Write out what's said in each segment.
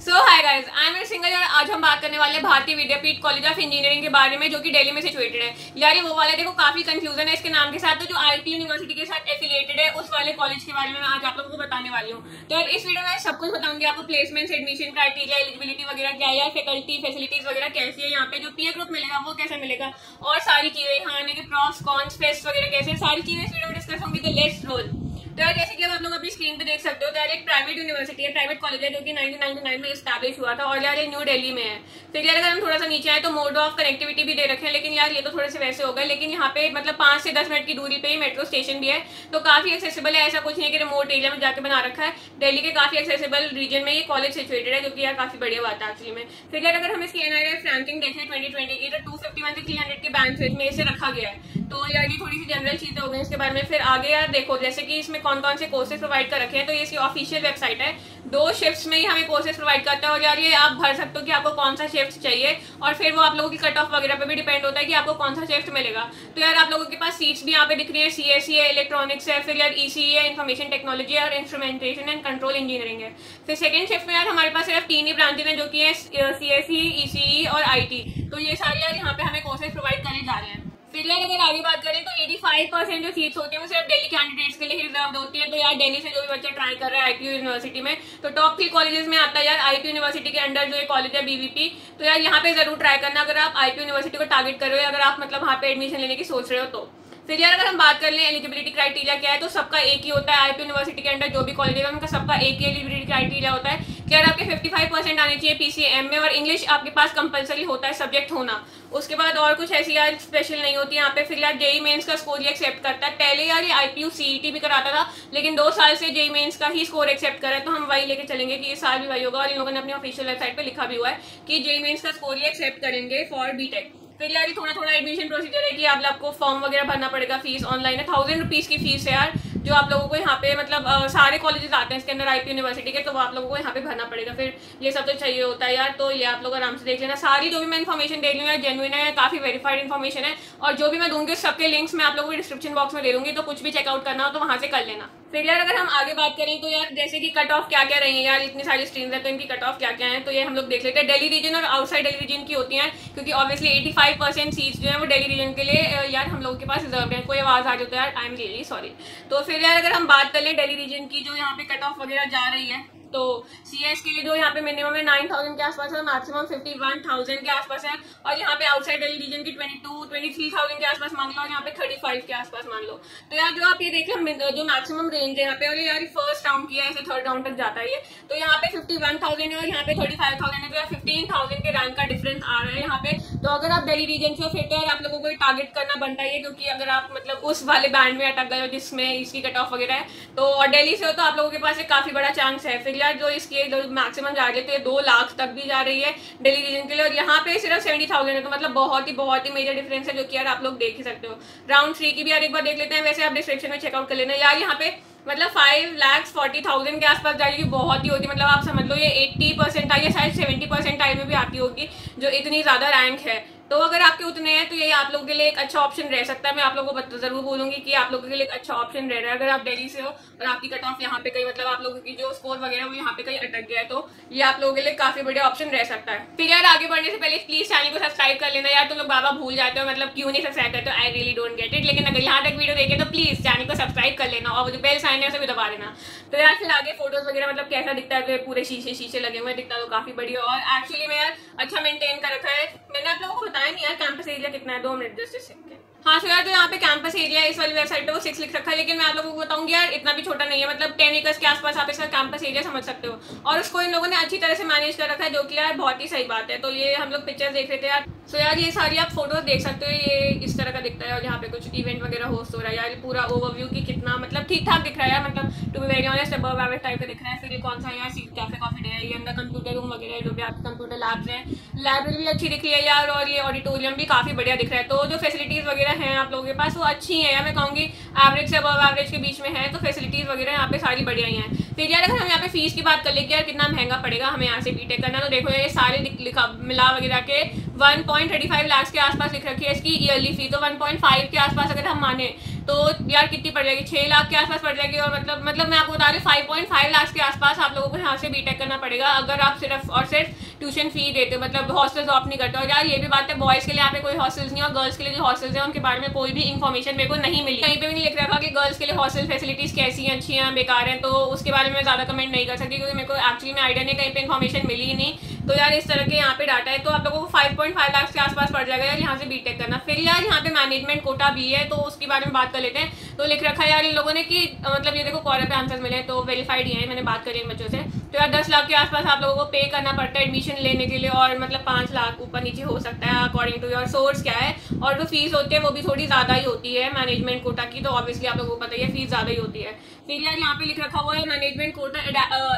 So hi guys I am single और आज हम बात करने वाले हैं भारतीय विद्यापीठ कॉलेज ऑफ़ इंजीनियरिंग के बारे में, जो कि दिल्ली में सिचुएटेड है। यार, ये वो वाले देखो, काफ़ी कंफ्यूजन है इसके नाम के साथ तो जो आईटी यूनिवर्सिटी के साथ एफिलेटेड है, उस वाले कॉलेज के बारे में आज आप लोगों को बताने वाली हूँ। तो इस वीडियो में सब कुछ बताऊँगी, आपको प्लेसमेंट एडमिशन क्राइटेरिया एलिजिबिलिटी वगैरह क्या है फैकल्टी फैसिलिटीज़ वगैरह कैसी है, यहाँ पे जो पीए ग्रुप मिलेगा, वो कैसे मिलेगा, और सारी चीज़ें, यहाँ आने के प्रॉस कॉन्स फेस्ट वगैरह कैसे सारी चीज़ें इस वीडियो में डिस्कस होंगी तो लेट्स रोल तो जैसे कि आप लोग अपनी स्क्रीन पे देख सकते हो? तो यार एक प्राइवेट यूनिवर्सिटी है प्राइवेट कॉलेज है, जो कि 1999 में स्टैब्लिश हुआ था और यार ये न्यू दिल्ली में है। फिर यार अगर हम थोड़ा सा नीचे आए तो मोड ऑफ़ कनेक्टिविटी भी दे रखे हैं, लेकिन यार ये तो थोड़े से वैसे हो गए। लेकिन यहाँ पे मतलब पाँच से दस मिनट की दूरी पे ही मेट्रो स्टेशन भी है तो काफ़ी एक्सेसिबल है। ऐसा कुछ नहीं कि रिमोट एरिया में जाकर बना रखा है। दिल्ली के काफ़ी एक्सेसिबल रीजन में ये कॉलेज सिचुएटेड है, जो कि यार काफ़ी बढ़िया बात है एक्चुअली में। फिर यार अगर हम इसकी एनआईएफ रैंकिंग देखें ट्वेंटी की तो टू फिफ्टी वन से थ्री हंड्रेड के बैंक में इसे रखा गया है तो यार ये थोड़ी सी जनरल चीज़ें हो गई, इसके बारे में फिर आगे यार देखो, जैसे कि इसमें कौन कौन से कोर्सेज प्रोवाइड कर रखे हैं तो ये इसकी ऑफिशियल वेबसाइट है। दो शिफ्ट्स में ही हमें कोर्सेज प्रोवाइड करता है और यार ये आप भर सकते हो कि आपको कौन सा शिफ्ट चाहिए और फिर वो आप लोगों की कट ऑफ़ वगैरह पे भी डिपेंड होता है कि आपको कौन सा शिफ्ट मिलेगा। तो यार आप लोगों के पास सीट्स भी यहाँ पे दिख रही है सी एस सी है इलेक्ट्रॉनिक्स है, फिर यार ई सी है इन्फॉर्मेशन टेक्नोलॉजी और इंस्ट्रूमेंटेशन एंड कंट्रोल इंजीनियरिंग है। फिर सेकेंड शिफ्ट में यार हमारे पास सिर्फ़ तीन ही ब्रांचेज हैं जो कि है सी एस सी ई सी ई और आई टी तो ये सारे यार यहाँ पे हमें कोर्सेज प्रोवाइड करे जा रहे हैं। फिर यार अगर आगे बात करें तो 85 परसेंट जो सीट्स होती है, वो सिर्फ़ डेली कैंडिडेट्स के लिए रिज़र्व होती है। तो यार डेली से जो भी बच्चा ट्राई कर रहा है आईपी यूनिवर्सिटी में तो टॉप थ्री कॉलेजेस में आता है यार आईपी यूनिवर्सिटी के अंडर जो ये कॉलेज है बीवीपी तो यार यहाँ पे ज़रूर ट्राई करना, अगर आप आईपी यूनिवर्सिटी को टारगेट कर रहे हो अगर आप मतलब वहाँ पे एडमिशन लेने की सोच रहे हो तो। फिर यार अगर हम बात कर लें एलिजिबिलिटी क्राइटेरिया क्या है तो सबका एक ही होता है आईपी यूनिवर्सिटी के अंदर जो भी कॉलेज है, उनका सबका एक ही एलिजिबिलिटी क्राइटेरिया होता है। कि यार आपके 55 परसेंट आने चाहिए पीसीएम में और इंग्लिश आपके पास कंपलसरी होता है सब्जेक्ट होना। उसके बाद और कुछ ऐसी यार स्पेशल नहीं होती, यहाँ पे फिर यार जेई मेन्स का स्कोर ही एक्सेप्ट करता है। पहले यार ये आईपीयू सीईटी भी कराता था, लेकिन दो साल से जेई मेन्स का ही स्कोर एक्सेप्ट कर है। तो हम वही लेके चलेंगे कि ये साल भी वही होगा, और इन लोगों ने अपनी ऑफिशियल वेबसाइट पर लिखा भी हुआ है कि जेई मेन्स का स्कोर ही एक्सेप्ट करेंगे फॉर बीटेक फिर यार थोड़ा थोड़ा एडमिशन प्रोसीजर है कि आप आपको फॉर्म वगैरह भरना पड़ेगा फ़ीस ऑनलाइन है। थाउज़ेंड रुपीज़ की फ़ीस है यार जो आप लोगों को यहाँ पे मतलब आ, सारे कॉलेजेस आते हैं इसके अंदर आईपी यूनिवर्सिटी के तो वो आप लोगों को यहाँ पे भरना पड़ेगा। फिर ये सब तो चाहिए होता है यार तो ये आप लोग आराम से देख लेना। सारी जो भी मैं इन्फॉर्मेशन देख लूँ यार जेनुइन है काफ़ी वेरीफाइड इन्फॉर्मेशन है और जो भी मैं दूँगी सबके लिंक्स मैं आप लोगों को डिस्क्रिप्शन बॉक्स में दे दूँगी तो कुछ भी चेकआउट करना हो तो वहाँ से कर लेना। फिर यार अगर हम आगे बात करें तो यार जैसे कि कट ऑफ़ क्या क्या रही है यार, इतनी सारी स्ट्रीम्स है तो इनकी कट ऑफ़ क्या क्या है तो ये हम लोग देख लेते हैं। डेली रीजन और आउटसाइड डेली रीजन की होती हैं, क्योंकि ऑब्वियसली 85 परसेंट सीट्स जो है वो डेली रीजन के लिए यार हम लोगों के पास रिज़र्व है। कोई आवाज़ आ जाता है यार आई एम रियली सॉरी तो फिर यार अगर हम बात कर लें डेली रीजन की, जो यहाँ पे कट ऑफ़ वगैरह जा रही है तो सी एस के लिए जो यहाँ पे मिनिमम है नाइन थाउज़ेंड के आसपास है मैक्सिमम फिफ्टी वन थाउज़ेंड के आसपास है। और यहाँ पे आउटसाइड दिल्ली रीजन की twenty two twenty three thousand के आसपास मान लो, और यहाँ पे थर्टी फाइव के आसपास मान लो। तो यार जो आप ये देख देखें जो मैक्सिमम रेंज है यहाँ पे, और यार फ़र्स्ट राउंड किया है ऐसे थर्ड राउंड तक जाता है ये। तो यहाँ पे फिफ्टी वन थाउज़ेंड है और यहाँ पे थर्टी फाइव थाउज़ेंड है तो यार फिफ्टीन थाउज़ेंड के रैंक का डिफरेंस आ रहा है यहाँ पे। तो अगर आप दिल्ली रीजन से फिर तो यार आप लोगों को टारगेट करना बनता है क्योंकि अगर आप मतलब उस वाले बैंड में अटक गए हो जिसमें इसकी कट ऑफ़ वगैरह है तो और दिल्ली से हो तो आप लोगों के पास एक काफ़ी बड़ा चांस है। फिर यार जो इसकी मैक्सिमम जा रही है, दो लाख तक भी जा रही है दिल्ली रीजन के लिए। और यहाँ पे सिर्फ़ सेवेंटी थाउज़ेंड है तो मतलब बहुत ही बहुत ही मेजर डिफरेंस है, जो कि यार आप लोग देख ही सकते हो। राउंड थ्री की भी यार एक बार देख लेते हैं, वैसे आप डिस्क्रिप्शन में चेकआउट कर लेना। यार यहाँ पे मतलब फाइव लैक्स फोर्टी थाउज़ेंड के आसपास जाएगी बहुत ही होती मतलब आप समझ लो, ये एट्टी परसेंट आई या शायद सेवेंटी परसेंट आई में भी आती होगी, जो इतनी ज़्यादा रैंक है। तो अगर आपके उतने हैं तो ये आप लोगों के लिए एक अच्छा ऑप्शन रह सकता है। मैं आप लोगों को ज़रूर बोलूँगी कि आप लोगों के लिए एक अच्छा ऑप्शन रह रहा है। अगर आप दिल्ली से हो और आपकी कट ऑफ़ यहाँ पे कहीं मतलब आप लोगों की जो स्कोर वगैरह वो यहाँ पे कहीं अटक गया है तो ये आप लोगों के लिए काफ़ी बढ़िया ऑप्शन रह सकता है। फिर यार आगे बढ़ने से पहले प्लीज़ चैनल को सब्सक्राइब कर लेना। यार तो लोग बाबा भूल जाते हो मतलब क्यों नहीं सब्सक्राइब करते I really don't get it लेकिन अगर यहाँ तक वीडियो देखे तो प्लीज़ चैनल को सब्सक्राइब कर लेना और जो बेल साइन है, उसे भी दबा देना। तो यार फिर आगे फ़ोटोज़ वगैरह मतलब कैसा दिखता है? पूरे शीशे शीशे लगे हुए दिखता तो काफ़ी बढ़िया। और एक्चुअली मैं यार अच्छा मेंटेन कर रखा है। मैंने आप लोगों को बताया नहीं यार कैंपस एरिया कितना है दो मिनट जस्ट सेकंड हाँ सो यार तो यहाँ पे कैंपस एरिया है इस वाली वेबसाइट पे वो सिक्स लिख रखा है लेकिन मैं आप लोगों को बताऊँगी यार इतना भी छोटा नहीं है मतलब टेन एकर्स के आसपास आप इसका कैंपस एरिया समझ सकते हो। और उसको इन लोगों ने अच्छी तरह से मैनेज कर रखा है जो कि यार बहुत ही सही बात है। तो ये हम लोग पिक्चर देख रहे थे यार। सो so, यार ये सारी आप फ़ोटोज़ देख सकते हो ये इस तरह का दिखता है और यहाँ पे कुछ इवेंट वगैरह होस्ट हो रहा है। यार पूरा ओवरव्यू की कितना मतलब ठीक ठाक दिख रहा है मतलब to be very honest above average type का दिख रहा है। फिर ये कौन सा यार सीट कैफ़े कॉफ़ी डे है ये अंदर कंप्यूटर रूम वगैरह जो भी आपके कंप्यूटर लैब्स हैं। लाइब्रेरी भी अच्छी दिख रही है यार और ये ऑडिटोरियम भी काफ़ी बढ़िया दिख रहा है। तो जो फैसिलिटीज़ वगैरह हैं आप लोगों के पास, वो अच्छी हैं। मैं कहूँगी एवरेज से अबव एवरेज के बीच में है तो फैसिलिटीज़ वगैरह यहाँ पे सारी बढ़िया ही हैं। फिर यार, अगर हम यहाँ पे फ़ीस की बात कर लेंगे यार कितना महँगा पड़ेगा हमें यहाँ से बीटेक करना तो देखो ये सारे लिखा, मिला वगैरह के one point thirty five lakh के आसपास लिख रखी है इसकी ईयरली फ़ी तो वन पॉइंट फाइव के आसपास अगर हम माने तो यार कितनी पड़ जाएगी? छह लाख के आसपास पड़ जाएगी और मतलब मतलब मैं आपको बता रही फाइव पॉइंट फाइव लाख के आसपास आप लोगों को यहाँ से बीटेक करना पड़ेगा, अगर आप सिर्फ़ और सिर्फ़ ट्यूशन फ़ी देते हो मतलब हॉस्टल ऑफ़ नहीं करते और यार ये भी बात है बॉयज़ के लिए यहाँ पे कोई हॉस्टल्स नहीं और गर्ल्स के लिए जो हॉस्टल्स हैं, उनके बारे में कोई भी इन्फॉर्मेशन मेरे को नहीं मिली। कहीं पे भी नहीं लिख रखा कि गर्ल्स के लिए हॉस्टल फैसिलिटीज़ कैसी हैं, अच्छी हैं, बेकार हैं तो उसके बारे में ज़्यादा कमेंट नहीं कर सकती क्योंकि मेरे को एक्चुअली में आइडिया नहीं, कहीं पर इन्फॉर्मेशन मिली नहीं। तो यार इस तरह के यहाँ पे डाटा है तो आप लोगों को 5.5 लाख के आसपास पड़ जाएगा यार यहाँ से बीटेक करना। फिर यार यहाँ पे मैनेजमेंट कोटा भी है तो उसके बारे में बात कर लेते हैं। तो लिख रखा है यार इन लोगों ने कि मतलब ये देखो कॉलर पे आंसर मिले तो वेरीफाइड ही है, मैंने बात करी इन बच्चों से। तो यार दस लाख के आसपास आप लोगों को पे करना पड़ता है एडमिशन लेने के लिए और मतलब पाँच लाख ऊपर नीचे हो सकता है अकॉर्डिंग टू योर सोर्स क्या है? और जो तो फ़ीस होती है वो भी थोड़ी ज़्यादा ही होती है मैनेजमेंट कोटा की तो ऑब्वियसली आप लोगों को पता ही है फ़ीस ज़्यादा ही होती है। फिर यार यहाँ पे लिख रखा हुआ है मैनेजमेंट कोटा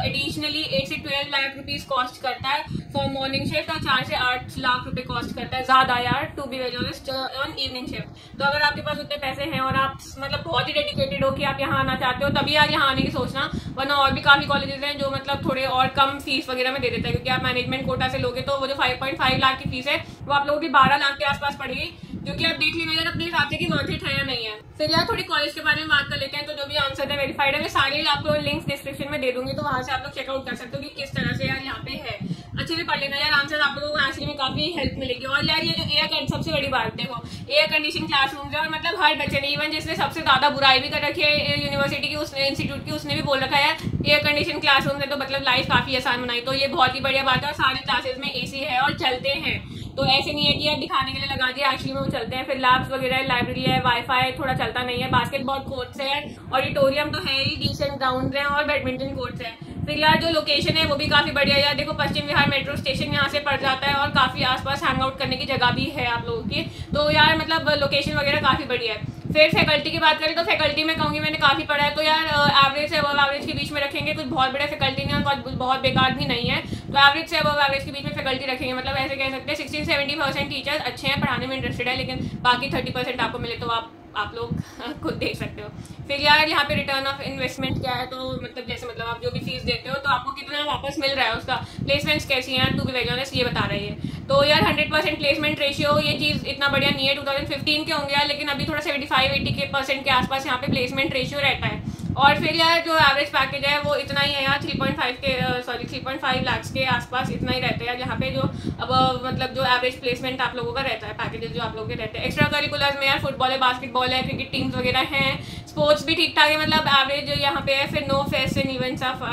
एडिशनली एट से ट्वेल्व लाख रुपीज़ कॉस्ट करता है फॉर मॉर्निंग शिफ्ट और चार से आठ लाख रुपए कॉस्ट करता है। ज़्यादा यार to be honest on evening shift तो अगर आपके पास उतने पैसे हैं और आप मतलब बहुत ही डेडिकेटेड हो कि आप यहाँ आना चाहते हो, तभी यार यहाँ आने की सोचना, वरना और भी काफ़ी कॉलेजेस हैं जो मतलब थोड़े और कम फ़ीस वगैरह में दे देता है, क्योंकि आप मैनेजमेंट कोटा से लोगे तो वो जो फाइव पॉइंट फाइव लाख की फ़ीस है, वो आप लोगों की बारह लाख के आसपास पड़ेगी, जो कि आप देख लीजिए अगर अपने हिसाब से कि वर्थ है या नहीं है। फिर यार थोड़ी कॉलेज के बारे में बात कर लेते हैं तो जो भी आंसर है वेरीफाइड है, मैं सारे आपको लिंक डिस्क्रिप्शन में दे दूँगी तो वहाँ से आप लोग चेकआउट कर सकते हो कि किस तरह से यार यहाँ पे है। अच्छे से पढ़ लेना यार आंसर आप लोगों को एक्चुअली में काफ़ी हेल्प मिलेगी। और यार, ये जो एयर सबसे बड़ी बात देखो एयर कंडीशन क्लासरूम है और मतलब हर बच्चे ने इवन जिसने सबसे ज़्यादा बुराई भी कर रखी है यूनिवर्सिटी की, उसने इंस्टीट्यूट की, उसने भी बोल रखा है एयर कंडीशन क्लासरूम है तो मतलब लाइफ काफ़ी आसान बनाई। तो ये बहुत ही बढ़िया बात है और सारे क्लासेस में एसी है और चलते हैं। तो ऐसे नहीं है कि यार, दिखाने के लिए लगा दिया एक्चुअली में वो चलते हैं। फिर लैब्स वगैरह है लाइब्रेरी है वाईफाई थोड़ा चलता नहीं है। बास्केटबॉल कोर्ट्स है ऑडिटोरियम तो है ही डिसेंट ग्राउंड है और बैडमिंटन कोर्ट्स है। फिर जो लोकेशन है, वो भी काफ़ी बढ़िया यार देखो, पश्चिम बिहार मेट्रो स्टेशन यहाँ से पड़ जाता है और काफ़ी आसपास हैंग आउट करने की जगह भी है आप लोगों की। तो यार मतलब लोकेशन वगैरह काफ़ी बढ़िया है। फिर फैकल्टी की बात करें तो फैकल्टी में कहूँगी मैंने काफ़ी पढ़ा है। तो यार एवरेज से अब एवरेज के बीच में रखेंगे। कुछ बहुत बड़े फैकल्टी नहीं और बहुत बेकार भी नहीं है। तो एवरेज से अब एवरेज के बीच में फैकल्टी रखेंगे। मतलब ऐसे कह सकते हैं सिक्सटी सेवेंटी परसेंट टीचर्स अच्छे हैं, पढ़ाने में इंटरेस्टेड है, लेकिन बाकी थर्टी परसेंट आपको मिले तो आप आप लोग खुद देख सकते हो। फिर यार, यहाँ पे रिटर्न ऑफ़ इन्वेस्टमेंट क्या है? तो मतलब जैसे मतलब आप जो भी फ़ीस देते हो तो आपको कितना वापस मिल रहा है उसका? प्लेसमेंट्स कैसी हैं? टू बी वेरी ये बता रही है। तो यार हंड्रेड परसेंट प्लेसमेंट रेशियो ये चीज़ इतना बढ़िया नहीं है। टू थाउज़ेंड के होंगे यार, लेकिन अभी थोड़ा सेवेंटी फाइव एटी के परसेंट के आसपास यहाँ पे प्लेसमेंट रेशियो रहता है। और फिर यार जो एवरेज पैकेज है, वो इतना ही है यार थ्री पॉइंट फाइव के sorry three point five lakhs के आसपास इतना ही रहता है यार यहाँ पे जो, अब मतलब जो एवरेज प्लेसमेंट आप लोगों का रहता है पैकेजेस जो आप लोगों के रहते हैं। एक्स्ट्रा करिकुलर में यार फुटबॉल है बास्केटबॉल है क्रिकेट टीम्स वगैरह हैं स्पोर्ट्स भी ठीक ठाक है मतलब एवरेज यहाँ पे है, फिर no fest and events of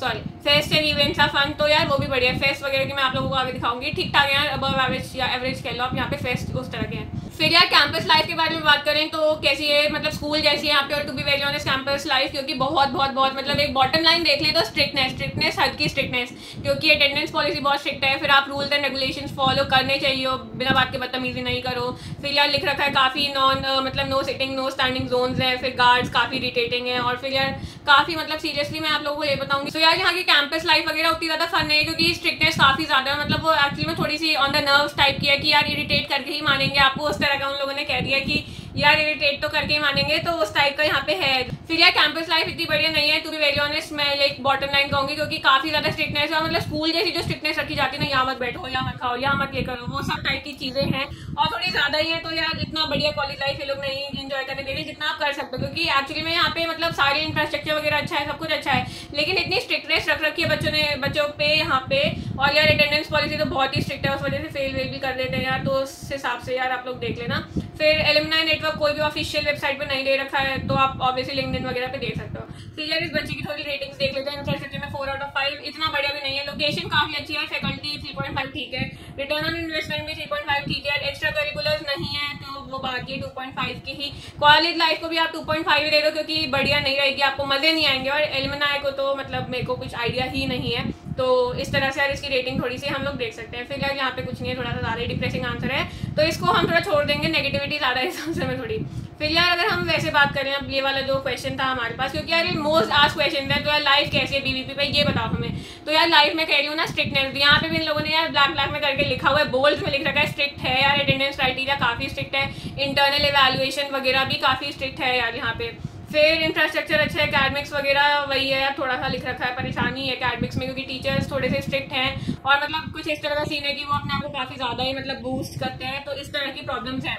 sorry fest and events of fun तो यार वो भी बढ़िया है। फेस्ट वगैरह की मैं आप लोगों को आगे दिखाऊँगी। ठीक ठाक है यार अब एवरेज या एवरेज कह लो आप, यहाँ पे फेस्ट उस तरह के हैं। फिर यार कैंपस लाइफ के बारे में बात करें तो कैसी है मतलब स्कूल जैसी है यहाँ पे और to be very honest campus life क्योंकि बहुत बहुत बहुत मतलब एक बॉटम लाइन देख ले तो स्ट्रिक्टनेस स्ट्रिक्टनेस हद की स्ट्रिक्टनेस क्योंकि अटेंडेंस पॉलिसी बहुत स्ट्रिक्ट है, फिर आप रूल्स एंड रेगुलेशन फॉलो करने चाहिए बिना बात के बदतमीजी नहीं करो। फिर यार लिख रखा है काफ़ी नॉन मतलब no sitting no standing zone है, फिर गार्ड्स काफ़ी इरीटेटिंग है और फिर यार काफ़ी मतलब सीरियसली मैं आप लोगों को ये बताऊँगी। तो यार यहाँ की कैंपस लाइफ वगैरह उतनी ज़्यादा फन है क्योंकि स्ट्रिक्टनेस काफ़ी ज़्यादा है मतलब वो एक्चुअली में थोड़ी सी ऑन द नर्व टाइप की है कि यार इरीटेट करके ही मानेंगे आपको, उस तरह का उन लोगों ने कह दिया कि यार इरिटेट तो करके ही मानेंगे तो उस टाइप का यहाँ पे है। फिर यार कैंपस लाइफ इतनी बढ़िया नहीं है टू बी वेरी ऑनेस्ट मैं ये बॉटम लाइन कहूँगी, क्योंकि काफ़ी ज़्यादा स्ट्रिक्टनेस है मतलब स्कूल जैसी जो स्ट्रिक्टनेस रखी जाती है ना, यहाँ मत बैठो, यहाँ मत खाओ, यहाँ मत ये करो, वो सब टाइप की चीज़ें हैं। और थोड़ी ज़्यादा ही है तो यार, इतना बढ़िया कॉलेज लाइफ ये लोग नहीं इन्जॉय करने दे रहे जितना आप कर सकते हो, क्योंकि एक्चुअली में यहाँ पे मतलब सारे इंफ्रास्ट्रक्चर वगैरह अच्छा है, सब कुछ अच्छा है, लेकिन इतनी स्ट्रिक्टनेस रख रखी है बच्चों ने, बच्चों पे, यहाँ पे। और यार अटेंडेंस पॉलिसी तो बहुत ही स्ट्रिक्ट है, उस वजह से फेल वेल भी कर देते हैं यार तो उस हिसाब से यार आप लोग देख लेना। फिर एलिमनाई नेटवर्क कोई भी ऑफिशियल वेबसाइट पे नहीं दे रखा है तो आप ऑब्वियसली लिंक्डइन वगैरह पे देख सकते हो। फिर यार इस बच्चे की थोड़ी रेटिंग्स देख लेते हैं इंफ्रास्ट्रक्चर में फोर आउट ऑफ़ फाइव इतना बढ़िया भी नहीं है। लोकेशन काफ़ी अच्छी है फैकल्टी थ्री पॉइंट फाइव ठीक है। रिटर्न ऑन इन्वेस्टमेंट भी थ्री पॉइंट फाइव ठीक है एक्स्ट्रा करिकुलर नहीं है तो वो बाकी टू पॉइंट फाइव की ही। कॉलेज लाइफ को भी आप टू पॉइंट फाइव ही दे दो, क्योंकि बढ़िया नहीं रहेगी, आपको मज़े नहीं आएँगे। और एलिमनाई को तो मतलब मेरे को कुछ आइडिया ही नहीं है। तो इस तरह से यार इसकी रेटिंग थोड़ी सी हम लोग देख सकते हैं। फिर यार यहाँ पे कुछ नहीं है, थोड़ा सा ज़्यादा डिप्रेसिंग आंसर है। तो इसको हम थोड़ा छोड़ देंगे नेगेटिविटी ज़्यादा इस आंसर में थोड़ी। फिर यार अगर हम वैसे बात करें, अब ये वाला जो क्वेश्चन था हमारे पास, क्योंकि यार ये मोस्ट आज क्वेश्चन है तो यार लाइफ कैसे है बीवीपी पे, ये बताओ हमें। तो यार लाइफ में कह रही हूँ ना स्ट्रिक्टनेस यहाँ पे भी इन लोगों ने यार ब्लैक ब्लैक में करके लिखा हुआ है बोल्ड में लिख रखा है स्ट्रिक्ट है यार अटेंडेंस क्राइटेरिया काफ़ी स्ट्रिक्ट है इंटरनल एवेल्युएशन वगैरह भी काफ़ी स्ट्रिक्ट है यार यहाँ पे। फिर इंफ्रास्ट्रक्चर अच्छा है अकेडमिक्स वगैरह वही है थोड़ा सा लिख रखा है, परेशानी है अकेडमिक्स में, क्योंकि टीचर्स थोड़े से स्ट्रिक्ट हैं और मतलब कुछ इस तरह का सीन है कि वो अपने आप को काफ़ी ज़्यादा ही मतलब बूस्ट करते हैं तो इस तरह की प्रॉब्लम्स हैं।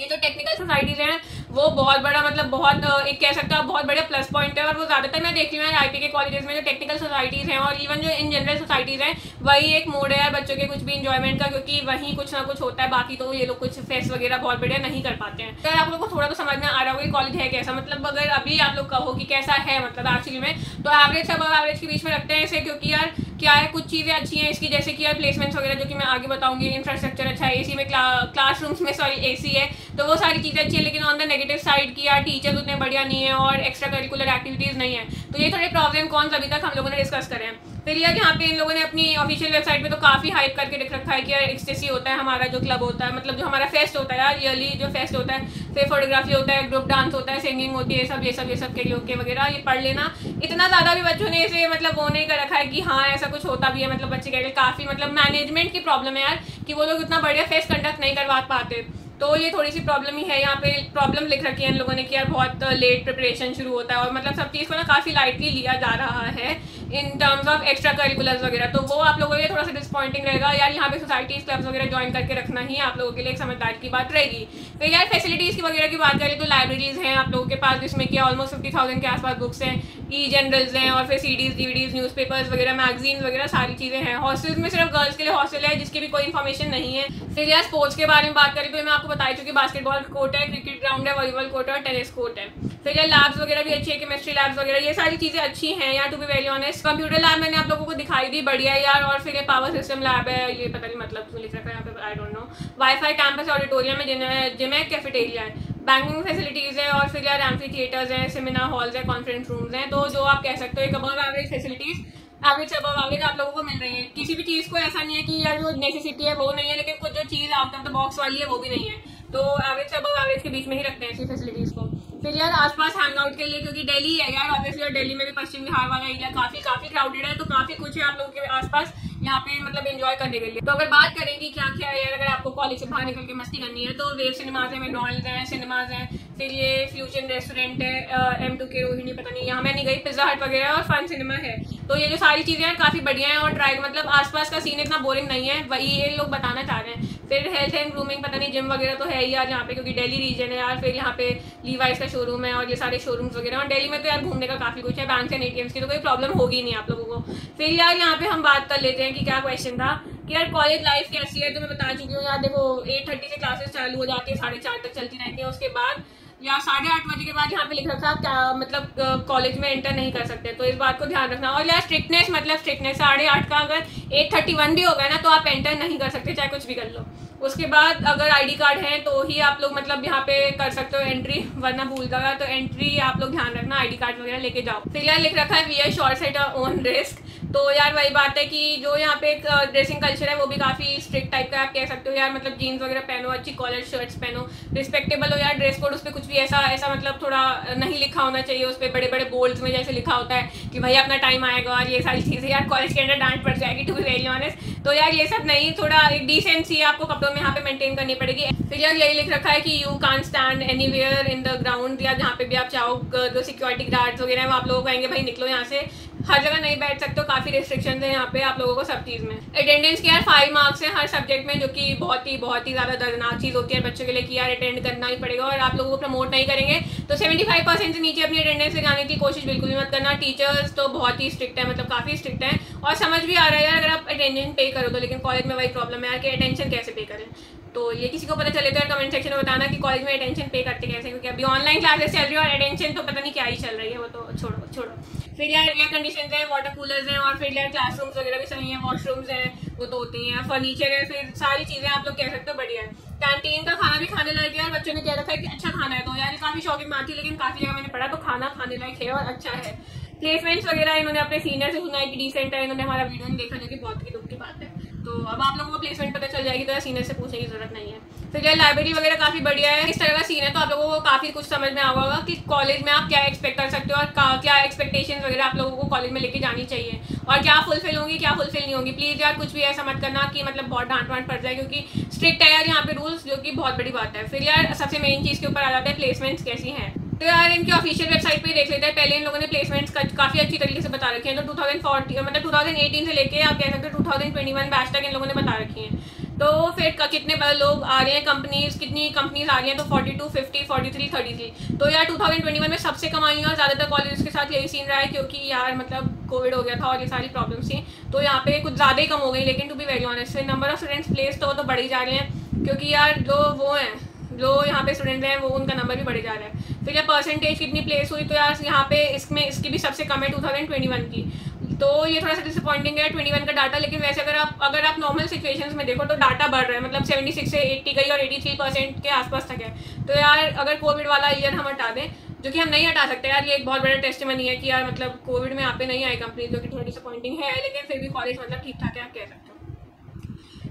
ये जो टेक्निकल सोसाइटीज हैं, वो बहुत बड़ा मतलब बहुत एक कह सकते हो बहुत बड़ा प्लस पॉइंट है और वो ज़्यादातर मैं देख रही हूँ आई के कॉलेजेस में जो टेक्निकल सोसाइटीज़ हैं और इवन जो इन जनरल सोसाइटीज़ हैं, वही एक मोड है बच्चों के कुछ भी इंजॉयमेंट का, क्योंकि वहीं कुछ ना कुछ होता है, बाकी तो ये लोग कुछ फेस्ट वगैरह बहुत बढ़िया नहीं कर पाते हैं। अगर आप लोग को थोड़ा तो समझ में आ रहा होगा कॉलेज है कैसा। मतलब अगर अभी आप लोग कहो कि कैसा है मतलब एक्चुअली में तो एवरेज अब एवरेज के बीच में रखते हैं इसे, क्योंकि यार क्या है कुछ चीज़ें अच्छी हैं इसकी जैसे कि प्लेसमेंट्स वगैरह जो कि मैं आगे बताऊँगी इंफ्रास्ट्रक्चर अच्छा है एसी में क्ला, क्लासरूम्स में सॉरी एसी है तो वो सारी चीज़ें अच्छी है लेकिन ऑन द नेगेटिव साइड की यार टीचर्स उतने बढ़िया नहीं है और एक्स्ट्रा करिकुलर एक्टिविटीज़ नहीं है। तो ये थोड़े प्रॉब्लम कौन अभी तक हम लोगों ने डिस्कस करें फिर यार यहाँ पे इन लोगों ने अपनी ऑफिशियल वेबसाइट पे तो काफ़ी हाइप करके लिख रखा है कि यार एक्सटेसी होता है, हमारा जो क्लब होता है मतलब जो हमारा फेस्ट होता है, यार ईयरली जो फेस्ट होता है, फिर फोटोग्राफी होता है ग्रुप डांस होता है सिंगिंग होती है सब, ये सब ये सब के लोग के वगैरह, ये पढ़ लेना। इतना ज़्यादा भी बच्चों ने इसे मतलब वो नहीं कर रखा है कि हाँ ऐसा कुछ होता भी है मतलब बच्चे कह रहे काफ़ी मतलब मैनेजमेंट की प्रॉब्लम है यार, कि वो लोग इतना बढ़िया फेस्ट कंडक्ट नहीं करवा पाते। तो ये थोड़ी सी प्रॉब्लम ही है, यहाँ पे प्रॉब्लम लिख रखी है इन लोगों ने कि यार, बहुत लेट प्रिपरेशन शुरू होता है और मतलब सब चीज़ को ना काफ़ी लाइटली लिया जा रहा है। In terms of extra curriculars वगैरह तो वो आप लोगों के लिए थोड़ा सा डिसपॉइंटिंग रहेगा। यार, यहाँ पे सोसाइटीज क्लब्स वगैरह ज्वाइन करके रखना ही आप लोगों के लिए एक समझदार की बात रहेगी। फिर यार फैसिलिटीज़ की वगैरह की बात करें तो लाइब्रेरीज हैं आप लोगों के पास, जिसमें कि ऑलमोस्ट फिफ्टी थाउज़ेंड के आसपास बुक्स हैं। ई जनरल्स हैं और फिर CDs DVDs newspapers वगैरह मैगजीन वगैरह, सारी चीज़ें हैं। हॉस्टल्स में सिर्फ़ गर्ल्स के लिए हॉस्टल है, जिसकी भी कोई इन्फॉर्मेशन नहीं है। फिर यार स्पोर्ट्स के बारे में बात करें तो मैं आपको बताई चुकी बास्केटबॉल कोर्ट है क्रिकेट ग्राउंड है वॉलीबॉल कोर्ट है और टेनिस कोर्ट है। फिर यार लैब्स वगैरह भी अच्छी है केमिस्ट्री लैब्स वगैरह, ये सारी चीज़ें अच्छी हैं यार to be very honest computer lab मैंने आप लोगों को दिखाई दी, बढ़िया यार, और फिर ये पावर सिस्टम लैब है, ये पता नहीं मतलब लिख रखा है यहाँ पे I don't know WiFi campus auditorium में जिम है कैफेटेरिया है। बैंकिंग फैसिलिटीज़ है और फिर यार एम्फी थिएटर्स हैं सेमिनार हॉल्स हैं कॉन्फ्रेंस रूम्स हैं तो जो आप कह सकते हो, एक above average facilities average above average आप लोगों को मिल रही है। किसी भी चीज़ को ऐसा नहीं है कि यार जो नेसेसिटी है वो नहीं है, लेकिन कुछ जो चीज़ आउट ऑफ़ बॉक्स वाली है वो भी नहीं है। तो एवरेज अबव एवरेज के बीच में ही रखते हैं ऐसी फैसिलिटीज़ को। फिर यार आसपास हैंग आउट के लिए, क्योंकि दिल्ली है यार ऑब्वियसली और में भी पश्चिम बिहार वाला एरिया काफ़ी काफ़ी क्राउडेड है तो काफ़ी कुछ है आप लोगों के आसपास। यहाँ पे मतलब एंजॉय करने के लिए। तो अगर बात करें कि क्या क्या है, अगर आपको कॉलेज से बाहर निकल के मस्ती करनी है तो वेब सिनेमाज है मैकडोनल्ड है सिनेमाज है। फिर ये फ्यूचर रेस्टोरेंट है एम टू के रोहिणी, पता नहीं, यहाँ मैं नहीं गई पिज्जा हट वगैरह और फन सिनेमा है। तो ये जो सारी चीज़ें हैं, काफ़ी बढ़िया है और ट्राई मतलब आसपास का सीन इतना बोरिंग नहीं है, वही ये लोग बताना चाह रहे हैं। फिर हेल्थ एंड ग्रूमिंग पता नहीं जिम वगैरह तो है ही यार यहाँ पे, क्योंकि डेली रीजन है यार, फिर यहाँ पे लीवाइस का शोरूम है और ये सारे शोरूम्स वगैरह और दिल्ली में तो यार घूमने का काफ़ी कुछ है बैंक एंड एटीएम्स की तो कोई प्रॉब्लम होगी नहीं आप लोगों को। फिर यार यहाँ पे हम बात कर लेते हैं कि क्या क्वेश्चन था, कि यार कॉलेज लाइफ कैसी है तो मैं बता चुकी हूँ यार, देखो एट थर्टी से क्लासेस चालू हो जाती है, साढ़े चार तक चलती रहती है, उसके बाद या साढ़े आठ बजे के बाद यहाँ पे लिख रखा क्या मतलब कॉलेज में एंटर नहीं कर सकते। तो इस बात को ध्यान रखना। और यार स्ट्रिक्टनेस मतलब स्ट्रिक्टनेस साढ़े आठ का अगर एट थर्टी वन भी हो गया ना तो आप एंटर नहीं कर सकते, चाहे कुछ भी कर लो। उसके बाद अगर आईडी कार्ड है तो ही आप लोग मतलब यहाँ पे कर सकते हो एंट्री वरना भूल जाएगा तो एंट्री आप लोग ध्यान रखना आईडी कार्ड वगैरह लेके जाओ। फिर यार, लिख रखा है we are short set own risk तो यार वही बात है कि जो यहाँ पे एक ड्रेसिंग कल्चर है, वो भी काफ़ी स्ट्रिक्ट टाइप का आप कह सकते हो। यार मतलब जीन्स वगैरह पहनो, अच्छी कॉलर शर्ट्स पहनो रिस्पेक्टेबल हो यार ड्रेस कोड उस पर कुछ भी ऐसा ऐसा मतलब थोड़ा नहीं लिखा होना चाहिए उस पर बड़े बड़े बोल्ड में जैसे लिखा होता है कि भाई अपना टाइम आएगा और ये सारी चीज़ें, यार कॉलेज के अंदर डांट पड़ जाएगी टू बी वेरी ऑनेस्ट तो यार ये सब नहीं, थोड़ा एक डिसेंसी आपको कपड़ों में यहाँ पे मेंटेन करनी पड़ेगी। फिर यार यही लिख रखा है कि you can stand any in the ground या जहाँ पे भी आप चाहो जो सिक्योरिटी गार्ड्स वगैरह है, वो आप लोग कहेंगे, भाई निकलो यहाँ से। हर जगह नहीं बैठ सकते हो, काफ़ी रिस्ट्रिक्शन है यहाँ पे आप लोगों को सब चीज़ में। अटेंडेंस के यार फाइव मार्क्स है हर सब्जेक्ट में, जो कि बहुत ही बहुत ही ज़्यादा दर्दनाक चीज़ होती है बच्चों के लिए कि यार अटेंड करना ही पड़ेगा और आप लोगों को प्रमोट नहीं करेंगे। तो सेवेंटी फाइव परसेंट से नीचे अपनी अटेंडेंस लगाने की कोशिश बिल्कुल भी मत करना। टीचर्स तो बहुत ही स्ट्रिक्ट है मतलब काफ़ी स्ट्रिक्ट है। और समझ भी आ रहा है यार, अगर आप अटेंडेंस पे करो तो लेकिन कॉलेज में वही प्रॉब्लम है यार कि अटेंशन कैसे पे करें? तो ये किसी को पता चले तो यार कमेंट सेक्शन में बताना कि कॉलेज में अटेंशन पे करते कैसे क्योंकि अभी ऑनलाइन क्लासेस चल रही है और अटेंशन तो पता नहीं क्या ही चल रही है, वो तो छोड़ो छोड़ो। फिर यार एयर कंडीशन है वाटर कूलर्स हैं और फिर यार क्लासरूम्स वगैरह भी सही है वॉशरूम्स हैं, वो तो होते हैं फर्नीचर है, फिर सारी चीज़ें आप लोग कह सकते हो बढ़िया है। कैंटीन का खाना भी खाने लायक है और बच्चों ने कह रखा है कि अच्छा खाना है तो यार काफ़ी शौकिंग बात थी, लेकिन काफ़ी जगह मैंने पढ़ा तो खाना खाने लायक है और अच्छा है। प्लेसमेंट्स वगैरह इन्होंने अपने सीनियर से सुना है कि डिसेंट है, इन्होंने हमारा वीडियो नहीं देखा, जो कि बहुत ही दुख की बात है। तो अब आप लोगों को प्लेसमेंट पता चल जाएगी तो यार सीनियर से पूछने की ज़रूरत नहीं है। फिर यार लाइब्रेरी वगैरह काफ़ी बढ़िया है। इस तरह का सीन है तो आप लोगों को काफ़ी कुछ समझ में आगा होगा कि कॉलेज में आप क्या एक्सपेक्ट कर सकते हो और क्या एक्सपेक्टेशन वगैरह आप लोगों को कॉलेज में लेके जानी चाहिए। और क्या फुलफिल होंगी, क्या फुलफिल नहीं होगी प्लीज़ यार कुछ भी ऐसा मत करना कि मतलब बहुत डांट वांट पड़ जाए, क्योंकि स्ट्रिक्ट है यार यहाँ पे रूल्स जो कि बहुत बड़ी बात है। फिर यार सबसे मेन चीज़ के ऊपर आ जाता है प्लेसमेंट्स कैसी हैं? तो यार इनकी ऑफिशियल वेबसाइट पे देख लेते हैं। पहले इन लोगों ने प्लेसमेंट्स का, काफ़ी अच्छी तरीके से बता रखे हैं। तो 2040 मतलब 2018 से लेके आप कह सकते हो 2021 बैच तक इन लोगों ने बता रखी हैं। तो फिर कितने लोग आ रहे हैं कंपनीज़ कितनी कंपनीज़ आ रही हैं? तो 42, 50, 43, 33 तो यार 2021 में सबसे कम आई है और ज़्यादातर कॉलेज के साथ यही सीन रहा है क्योंकि यार मतलब कोविड हो गया था और ये सारी प्रॉब्लम्स थी। तो यहाँ पे कुछ ज़्यादा ही कम हो गई लेकिन to be very honest number of students place तो, वो तो बढ़ जा रहे हैं क्योंकि यार जो वो हैं जो यहाँ पे स्टूडेंट हैं वो उनका नंबर भी बढ़े जा रहा है। फिर जब परसेंटेज कितनी प्लेस हुई तो यार यहाँ पे इसमें, इसकी भी सबसे कम है 2021 की। तो ये थोड़ा सा डिसअपॉइंटिंग है 21 का डाटा लेकिन वैसे अगर आप अगर आप नॉर्मल सिचुएशंस में देखो तो डाटा बढ़ रहा है। मतलब 76 से 80 गई और 83 परसेंट के आसपास तक है। तो यार अगर कोविड वाला ईयर हम हटा दें, जो कि हम नहीं हटा सकते यार, ये एक बहुत बड़ा टेस्ट मनी है कि यार मतलब कोविड में यहाँ पे नहीं आई कंपनी जो कि थोड़ा डिसअपॉइंटिंग है, लेकिन फिर भी कॉलेज मतलब ठीक ठाक है, आप कह सकते हो।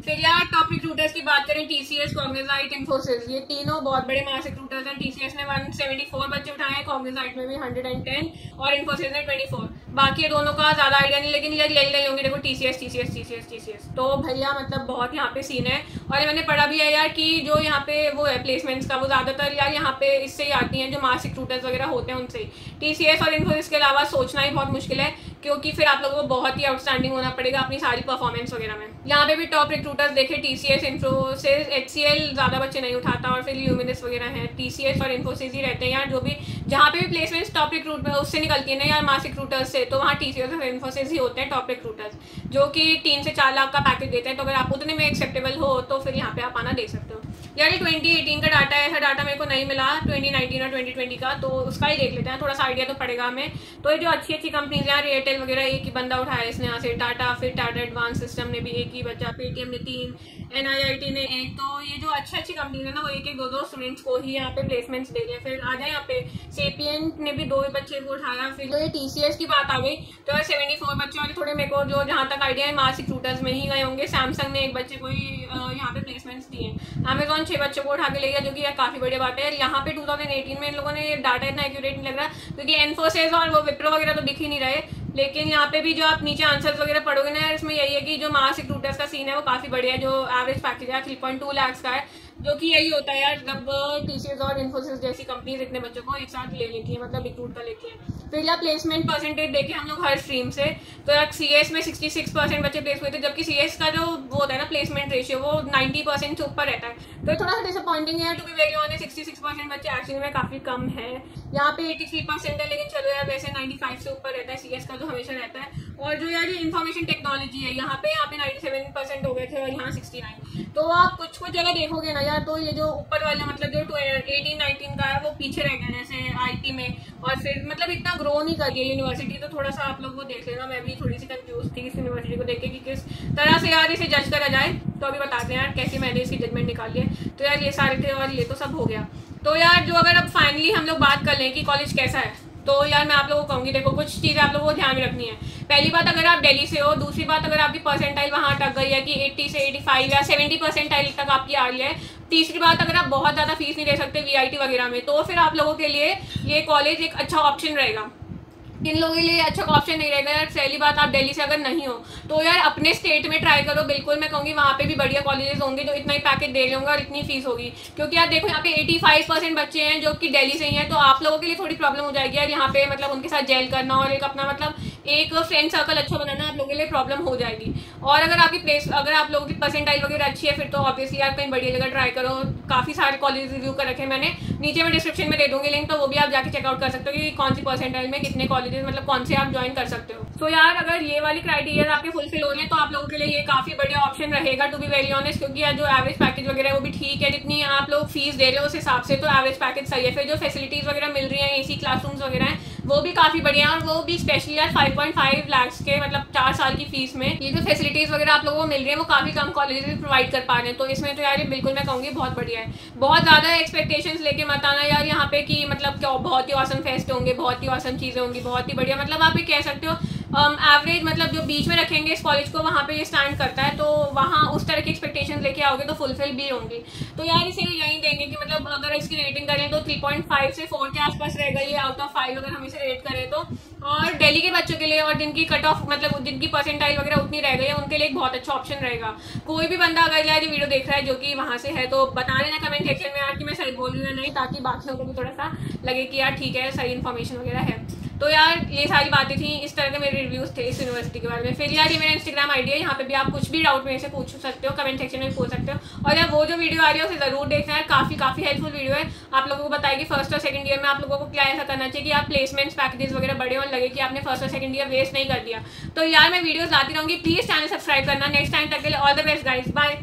फिर यार टॉप रिक्रूटर्स की बात करें टीसीएस कॉग्निजाइट इन्फोसिस ये तीनों बहुत बड़े मास रिक्रूटर्स हैं। टीसीएस ने 174 बच्चे उठाए हैं कॉग्निजाइट में भी 110 और इन्फोसिस ने 24 बाकी दोनों का ज़्यादा आइडिया नहीं, लेकिन यार यही नहीं होंगे, देखो टीसीएस टीसीएस टीसीएस टीसीएस तो भैया मतलब बहुत यहाँ पे सीन है। और मैंने पढ़ा भी है यार कि जो यहाँ पे वो है प्लेसमेंट्स का, वो ज़्यादातर यार यहाँ पे इससे ही आती हैं, जो मास रिक्रूटर्स वगैरह होते हैं उनसे टीसीएस और इन्फोसिस के अलावा सोचना ही बहुत मुश्किल है। क्योंकि फिर आप लोगों को बहुत ही आउटस्टैंडिंग होना पड़ेगा अपनी सारी परफॉर्मेंस वगैरह में। यहाँ पे भी टॉप रिक्रूटर्स देखे T C S Infosys H C L ज़्यादा बच्चे नहीं उठाता और फिर ल्यूमिनस वगैरह है। एस और इन्फोसिस ही रहते हैं। यार जो भी, जहाँ पे भी प्लेसमेंट टॉप रिक्रूट उससे निकलती है ना यार मास रिक्रूटर्स से तो वहाँ टी सी एस और इन्फोसिस ही होते हैं टॉप रिक्रूटर्स जो कि तीन से चार लाख का पैकेज देते हैं। तो अगर आप उतने में एक्सेप्टेबल हो तो फिर यहाँ पे आप आना दे सकते हो। यार ट्वेंटी एटीन का डाटा है ऐसा डाटा मेरे को नहीं मिला ट्वेंटी नाइनटीन और ट्वेंटी ट्वेंटी का तो उसका ही देख लेते हैं। थोड़ा सा आइडिया तो पड़ेगा हमें। तो ये जो अच्छी अच्छी कंपनीज़ हैं एयरटेल वगैरह एक ही बंदा उठाया इसने यहाँ से। टाटा फिर टाटा एडवांस सिस्टम ने भी एक ही बच्चा पेटीएम ने तीन एनआईआईटी ने एक। तो ये जो अच्छी अच्छी कंपनीज़ है ना, वो एक एक दो दो स्टूडेंट्स को ही यहाँ पे प्लेसमेंट्स दे रहे हैं। फिर आ जाए यहाँ पे। सेपियन ने भी दो ही बच्चे को उठाया। फिर जो ये टीसीएस की बात आ गई तो सेवेंटी फोर बच्चे वाले थोड़े मेरे को जो जहाँ तक आइडिया है मास रिक्रूटर्स में ही गए होंगे। सैमसंग ने एक बच्चे को ही यहाँ पे प्लेसमेंट्स दिए अमेजोन छह बच्चों को उठा के ले गया, जो कि काफ़ी बढ़िया बात है। यहाँ पे 2018 में इन लोगों ने डाटा इतना एक्यूरेट नहीं लग रहा, क्योंकि एनफोसिस और वो विप्रो वगैरह तो दिख ही नहीं रहे। लेकिन यहाँ पे भी जो आप नीचे आंसर वगैरह पढ़ोगे ना, इसमें यही है कि जो मास रिक्रूटर्स का सीन है, वो काफ़ी बढ़िया है, जो एवरेज पैकेज है थ्री पॉइंट टू लैक्स का है, जो कि यही होता है यार, जब टीसीएस और इन्फोसिस जैसी कंपनीज़ इतने बच्चों को एक साथ ले लेती है मतलब रिक्रूट कर लेती है। या प्लेसमेंट परसेंटेज देखे हम लोग हर स्ट्रीम से तो यार सी एस में सिक्सटी सिक्स परसेंट बच्चे प्लेस हुए थे, जबकि सी एस का जो वो होता है ना प्लेसमेंट रेशियो वो नाइन्टी परसेंट से ऊपर रहता है। तो थोड़ा सा डिसअपॉइंटिंग है to be very on sixty six percent बच्चे एक्चुअली में काफ़ी कम है। यहाँ पे एटी थ्री परसेंट है, लेकिन चलो यार, वैसे नाइन्टी फाइव से ऊपर रहता है सी एस का जो हमेशा रहता है। और जो यार इन्फॉर्मेशन टेक्नोलॉजी है, यहाँ पे यहाँ पे नाइन्टी सेवन परसेंट हो गए थे और यहाँ सिक्सटी नाइन तो आप कुछ कुछ जगह देखोगे ना यार तो ये जो ऊपर वाला मतलब जो एटीन नाइनटीन का है, वो पीछे रह गया, जैसे आई टी में। और फिर मतलब इतना ग्रो नहीं कर गया यूनिवर्सिटी तो थोड़ा सा आप लोग वो देख लेना। मैं भी थोड़ी सी कंफ्यूज थी इस यूनिवर्सिटी को देख के कि किस तरह से यार इसे जज करा जाए। तो अभी बताते हैं यार कैसे मैंने इसकी जजमेंट निकाली है। तो यार ये सारे थे और ये तो सब हो गया। तो यार जो अगर अब फाइनली हम लोग बात कर लें कि कॉलेज कैसा है तो यार मैं आप लोगों को कहूँगी, देखो कुछ चीज़ें आप लोगों को ध्यान में रखनी है। पहली बात अगर आप दिल्ली से हो, दूसरी बात अगर आपकी परसेंटाइल वहाँ अटक गई है कि 80 से 85 या 70 परसेंटाइल तक आपकी आ रही है तीसरी बात, अगर आप बहुत ज़्यादा फ़ीस नहीं दे सकते वीआईटी वगैरह में तो फिर आप लोगों के लिए ये कॉलेज एक अच्छा ऑप्शन रहेगा। इन लोगों के लिए अच्छा ऑप्शन नहीं रहेगा। यार, पहली बात, आप दिल्ली से अगर नहीं हो तो यार अपने स्टेट में ट्राई करो। बिल्कुल, मैं कहूँगी वहाँ पे भी बढ़िया कॉलेजेस होंगे जो इतना ही पैकेज दे होंगे और इतनी फ़ीस होगी। क्योंकि यार, देखो, यहाँ पे 85 परसेंट बच्चे हैं जो कि दिल्ली से ही हैं तो आप लोगों के लिए थोड़ी प्रॉब्लम हो जाएगी। यार, यहाँ पे मतलब उनके साथ जेल करना और एक अपना मतलब एक फ्रेंड सर्कल अच्छा बनाना आप लोगों के लिए प्रॉब्लम हो जाएगी। और अगर आपकी प्लेस अगर आप लोगों की परसेंटाइल वगैरह अच्छी है, फिर तो ऑब्वियसली आप कहीं बढ़िया जगह ट्राई करो। काफ़ी सारे कॉलेज रिव्यू कर रखे मैंने। नीचे में डिस्क्रिप्शन में दे दूँगी लिंक तो वो भी आप जाके चेकआउट कर सकते हो कि कौन सी परसेंटाइल में कितने कॉलेजेस मतलब कौन से आप ज्वाइन कर सकते हो। तो यार, अगर ये वाली क्राइटेरिया आपके फुलफिल हो रहे हैं तो आप लोगों के लिए ये काफ़ी बढ़िया ऑप्शन रहेगा टू बी वेरी ऑनेस्ट क्योंकि जो एवरेज पैकेज वगैरह वो भी ठीक है। जितनी आप लोग फ़ीस दे रहे हो उस हिसाब से तो एवरेज पैकेज सही है। फिर जो फैसिलिटीज़ वगैरह मिल रही है एसी क्लासरूम्स वगैरह हैं वो भी काफ़ी बढ़िया है और वो भी स्पेशली यार 5.5 लाख के मतलब चार साल की फ़ीस में। ये जो फैसिलिटीज़ वगैरह आप लोगों को मिल रही है, वो काफ़ी कम कॉलेज भी प्रोवाइड कर पा रहे हैं। तो इसमें तो यार, बिल्कुल मैं कहूँगी बहुत बढ़िया है। बहुत ज़्यादा एक्सपेक्टेशन लेके मत आना यार यहाँ पे कि मतलब क्या, बहुत ही औसम फेस्ट होंगे, बहुत ही औसम चीज़ें होंगी, बहुत ही बढ़िया। मतलब आप ये कह सकते हो एवरेज um, मतलब जो बीच में रखेंगे इस कॉलेज को वहाँ पे ये स्टैंड करता है तो वहाँ उस तरह की एक्सपेक्टेशन लेके आओगे तो फुलफिल भी होंगी। तो यार इसे यही देंगे कि मतलब अगर इसकी रेटिंग करें तो 3.5 से 4 के आसपास रहेगा ये आउट ऑफ़ फाइव अगर हम इसे रेट करें तो। और दिल्ली के बच्चों के लिए और जिनकी कट ऑफ़ मतलब जिनकी परसेंटाइल वगैरह उतनी रह गई है उनके लिए एक बहुत अच्छा ऑप्शन रहेगा। कोई भी बंदा अगर यार ये वीडियो देख रहा है जो कि वहाँ से है तो बता देना कमेंट सेक्शन में यार कि मैं सही बोल रही हूँ नहीं ताकि बाकियों को भी थोड़ा सा लगे कि यार ठीक है सही इन्फॉर्मेशन वगैरह है। तो यार, ये सारी बातें थी, इस तरह के मेरे रिव्यूज़ थे इस यूनिवर्सिटी के बारे में। फिर यार, ये मेरा इंस्टाग्राम आईडी है, यहाँ पे भी आप कुछ भी डाउट मेरे से पूछ सकते हो कमेंट सेक्शन में पूछ सकते हो। और यार, वो जो वीडियो आ रही है, उसे ज़रूर देखना है काफ़ी काफ़ी हेल्पफुल वीडियो है। आप लोगों को बताएगी फ़र्स्ट और सेकंड ईयर में आप लोगों को क्या ऐसा करना चाहिए कि आप प्लेसमेंट्स पैकेजेस वगैरह बड़े और लगे कि आपने फ़र्स्ट और सेकंड ईयर वेस्ट नहीं कर दिया। तो यार, मैं वीडियोस लाती रहूँगी। प्लीज़ चैनल सब्सक्राइब करना। नेक्स्ट टाइम तक के लिए all the best guys bye